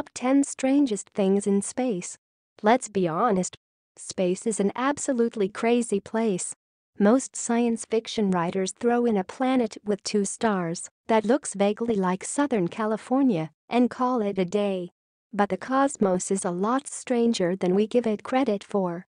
top 10 strangest things in space. Let's be honest. Space is an absolutely crazy place. Most science fiction writers throw in a planet with two stars that looks vaguely like Southern California and call it a day. But the cosmos is a lot stranger than we give it credit for.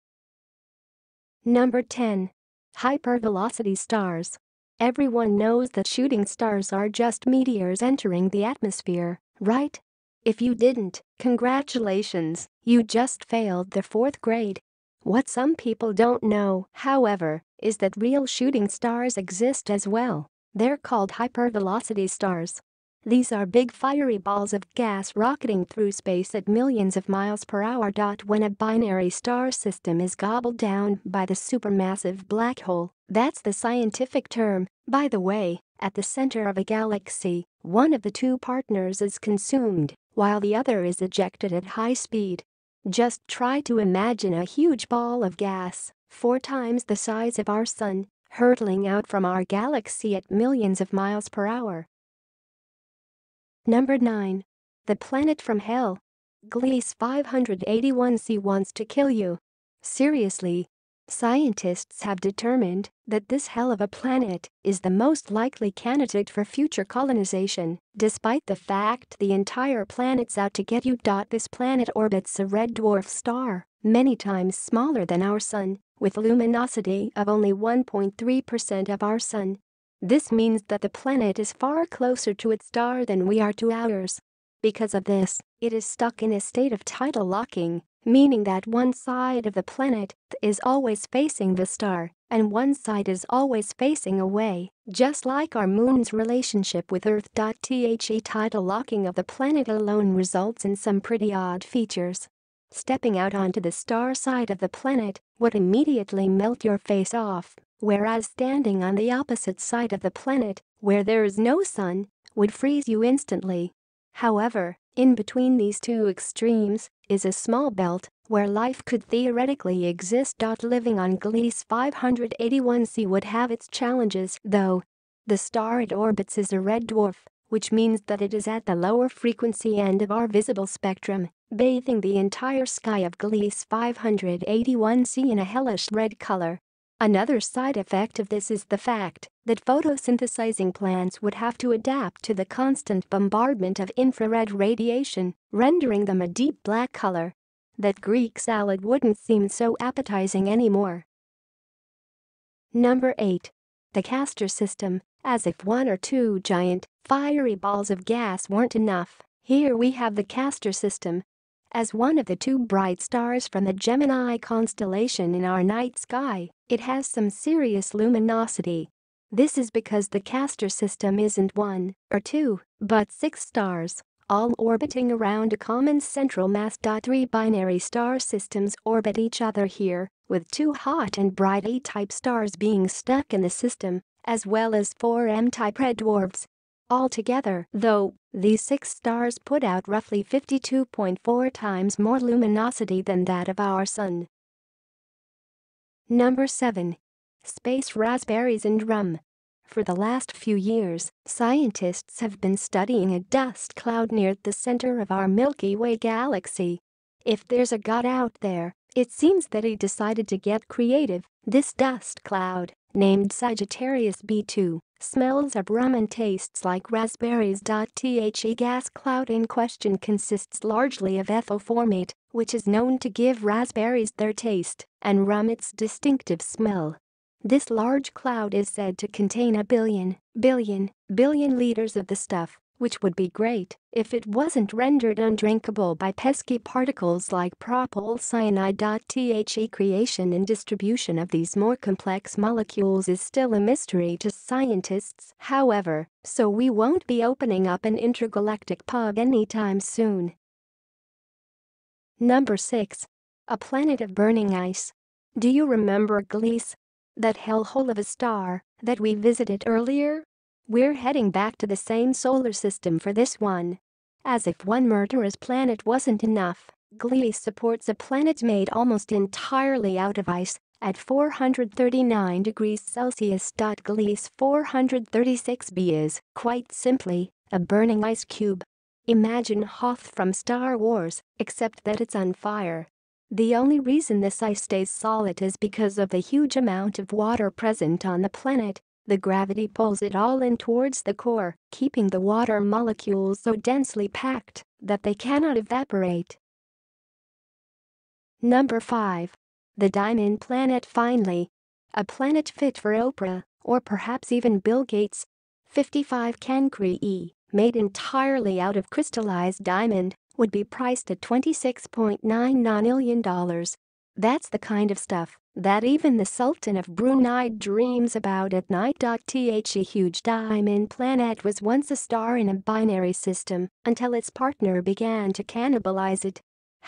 Number 10. Hypervelocity stars. Everyone knows that shooting stars are just meteors entering the atmosphere, right? If you didn't, congratulations, you just failed the fourth grade. What some people don't know, however, is that real shooting stars exist as well. They're called hypervelocity stars. These are big fiery balls of gas rocketing through space at millions of miles per hour. When a binary star system is gobbled down by the supermassive black hole, that's the scientific term, by the way, at the center of a galaxy, one of the two partners is consumed, while the other is ejected at high speed. Just try to imagine a huge ball of gas, four times the size of our sun, hurtling out from our galaxy at millions of miles per hour. Number 9. The Planet from Hell. Gliese 581c wants to kill you. Seriously. Scientists have determined that this hell of a planet is the most likely candidate for future colonization, despite the fact the entire planet's out to get you. This planet orbits a red dwarf star, many times smaller than our sun, with luminosity of only 1.3% of our sun this means that the planet is far closer to its star than we are to ours. Because of this, it is stuck in a state of tidal locking, meaning that one side of the planet is always facing the star and one side is always facing away, just like our moon's relationship with Earth. The tidal locking of the planet alone results in some pretty odd features. Stepping out onto the star side of the planet would immediately melt your face off whereas standing on the opposite side of the planet, where there is no sun, would freeze you instantly. However, in between these two extremes is a small belt where life could theoretically exist. Living on Gliese 581c would have its challenges, though. The star it orbits is a red dwarf, which means that it is at the lower frequency end of our visible spectrum, bathing the entire sky of Gliese 581c in a hellish red color. Another side effect of this is the fact that photosynthesizing plants would have to adapt to the constant bombardment of infrared radiation, rendering them a deep black color. That Greek salad wouldn't seem so appetizing anymore. Number 8. The Castor system, as if one or two giant, fiery balls of gas weren't enough. Here we have the Castor system, as one of the two bright stars from the Gemini constellation in our night sky, it has some serious luminosity. This is because the Castor system isn't one or two, but six stars, all orbiting around a common central mass. Three binary star systems orbit each other here, with two hot and bright A-type stars being stuck in the system, as well as four M-type red dwarfs Altogether, though, these six stars put out roughly 52.4 times more luminosity than that of our Sun. Number 7. Space Raspberries and Rum For the last few years, scientists have been studying a dust cloud near the center of our Milky Way galaxy. If there's a god out there, it seems that he decided to get creative. This dust cloud, named Sagittarius B2, Smells of rum and tastes like raspberries. The gas cloud in question consists largely of ethyl formate, which is known to give raspberries their taste and rum its distinctive smell. This large cloud is said to contain a billion, billion, billion liters of the stuff which would be great if it wasn't rendered undrinkable by pesky particles like propylcyanide. The creation and distribution of these more complex molecules is still a mystery to scientists, however, so we won't be opening up an intergalactic pub anytime soon. Number 6. A planet of burning ice. Do you remember Gliese? That hellhole of a star that we visited earlier? We're heading back to the same solar system for this one. As if one murderous planet wasn't enough, Gliese supports a planet made almost entirely out of ice at 439 degrees Celsius. Gliese 436b is, quite simply, a burning ice cube. Imagine Hoth from Star Wars, except that it's on fire. The only reason this ice stays solid is because of the huge amount of water present on the planet. The gravity pulls it all in towards the core, keeping the water molecules so densely packed that they cannot evaporate. Number 5. The Diamond Planet Finally. A planet fit for Oprah, or perhaps even Bill Gates. 55 Cancri E made entirely out of crystallized diamond, would be priced at $26.99 million. That's the kind of stuff that even the Sultan of Brunei dreams about at night. The huge diamond planet was once a star in a binary system until its partner began to cannibalize it.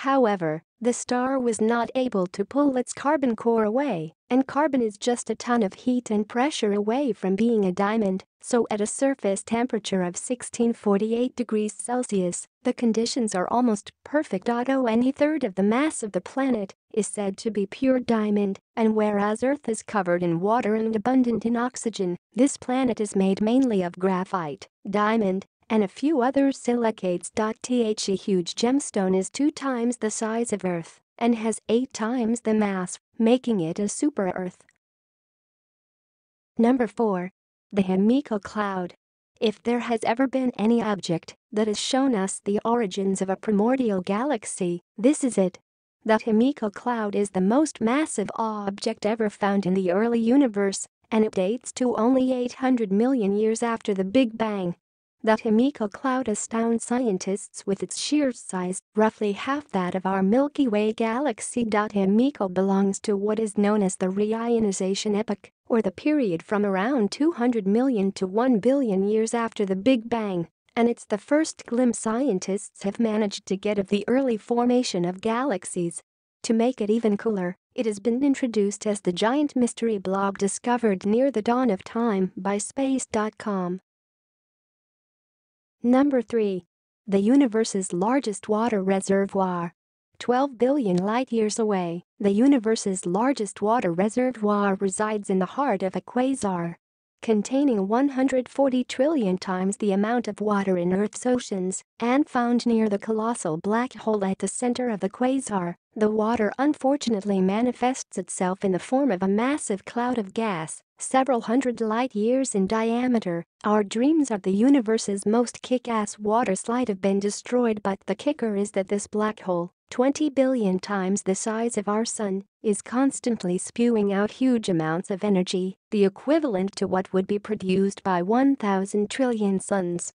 However, the star was not able to pull its carbon core away, and carbon is just a ton of heat and pressure away from being a diamond, so at a surface temperature of 1648 degrees Celsius, the conditions are almost perfect. Any third of the mass of the planet is said to be pure diamond, and whereas Earth is covered in water and abundant in oxygen, this planet is made mainly of graphite, diamond, and a few other silicates. The huge gemstone is two times the size of Earth and has eight times the mass, making it a super-Earth. Number 4. The Himiko Cloud. If there has ever been any object that has shown us the origins of a primordial galaxy, this is it. The Himiko Cloud is the most massive object ever found in the early universe, and it dates to only 800 million years after the Big Bang. The Himiko cloud astounds scientists with its sheer size, roughly half that of our Milky Way galaxy. Himiko belongs to what is known as the reionization epoch, or the period from around 200 million to 1 billion years after the Big Bang, and it's the first glimpse scientists have managed to get of the early formation of galaxies. To make it even cooler, it has been introduced as the giant mystery blob discovered near the dawn of time by Space.com. Number 3. The universe's largest water reservoir. 12 billion light-years away, the universe's largest water reservoir resides in the heart of a quasar. Containing 140 trillion times the amount of water in Earth's oceans and found near the colossal black hole at the center of the quasar, the water unfortunately manifests itself in the form of a massive cloud of gas several hundred light-years in diameter, our dreams of the universe's most kick-ass water slide have been destroyed but the kicker is that this black hole, 20 billion times the size of our sun, is constantly spewing out huge amounts of energy, the equivalent to what would be produced by 1,000 trillion suns.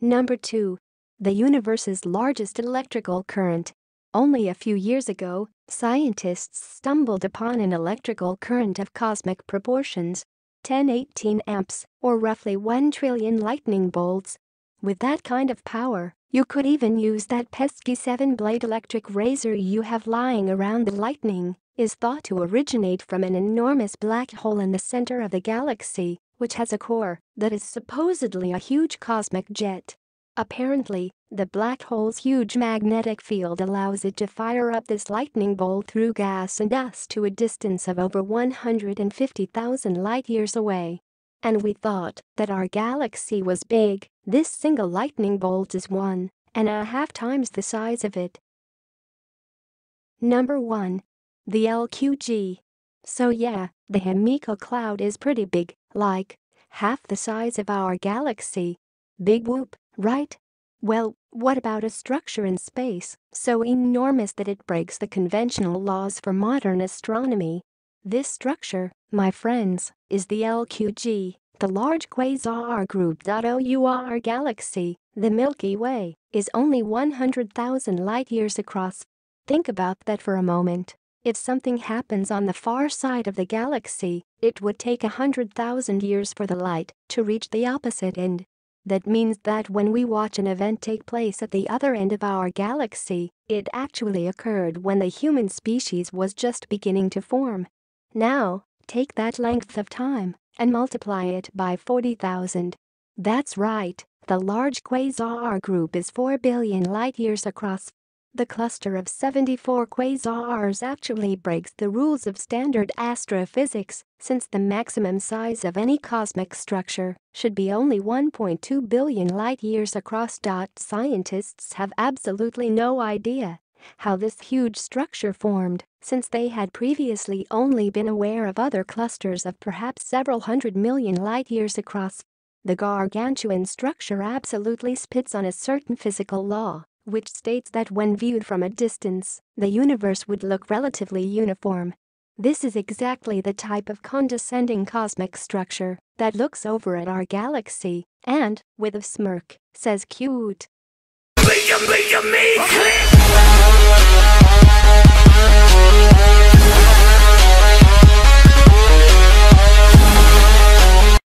Number 2. The universe's largest electrical current only a few years ago, scientists stumbled upon an electrical current of cosmic proportions 1018 amps, or roughly 1 trillion lightning bolts. With that kind of power, you could even use that pesky seven-blade electric razor you have lying around the lightning is thought to originate from an enormous black hole in the center of the galaxy, which has a core that is supposedly a huge cosmic jet. Apparently, the black hole's huge magnetic field allows it to fire up this lightning bolt through gas and dust to a distance of over 150,000 light-years away. And we thought that our galaxy was big, this single lightning bolt is one and a half times the size of it. Number 1. The LQG. So yeah, the Himiko cloud is pretty big, like half the size of our galaxy. Big whoop. Right? Well, what about a structure in space so enormous that it breaks the conventional laws for modern astronomy? This structure, my friends, is the LQG, the Large Quasar Group. Our galaxy, the Milky Way, is only 100,000 light-years across. Think about that for a moment. If something happens on the far side of the galaxy, it would take a hundred thousand years for the light to reach the opposite end. That means that when we watch an event take place at the other end of our galaxy, it actually occurred when the human species was just beginning to form. Now, take that length of time and multiply it by 40,000. That's right, the large quasar group is 4 billion light-years across. The cluster of 74 quasars actually breaks the rules of standard astrophysics, since the maximum size of any cosmic structure should be only 1.2 billion light-years across. Scientists have absolutely no idea how this huge structure formed, since they had previously only been aware of other clusters of perhaps several hundred million light-years across. The gargantuan structure absolutely spits on a certain physical law which states that when viewed from a distance, the universe would look relatively uniform. This is exactly the type of condescending cosmic structure that looks over at our galaxy and, with a smirk, says cute.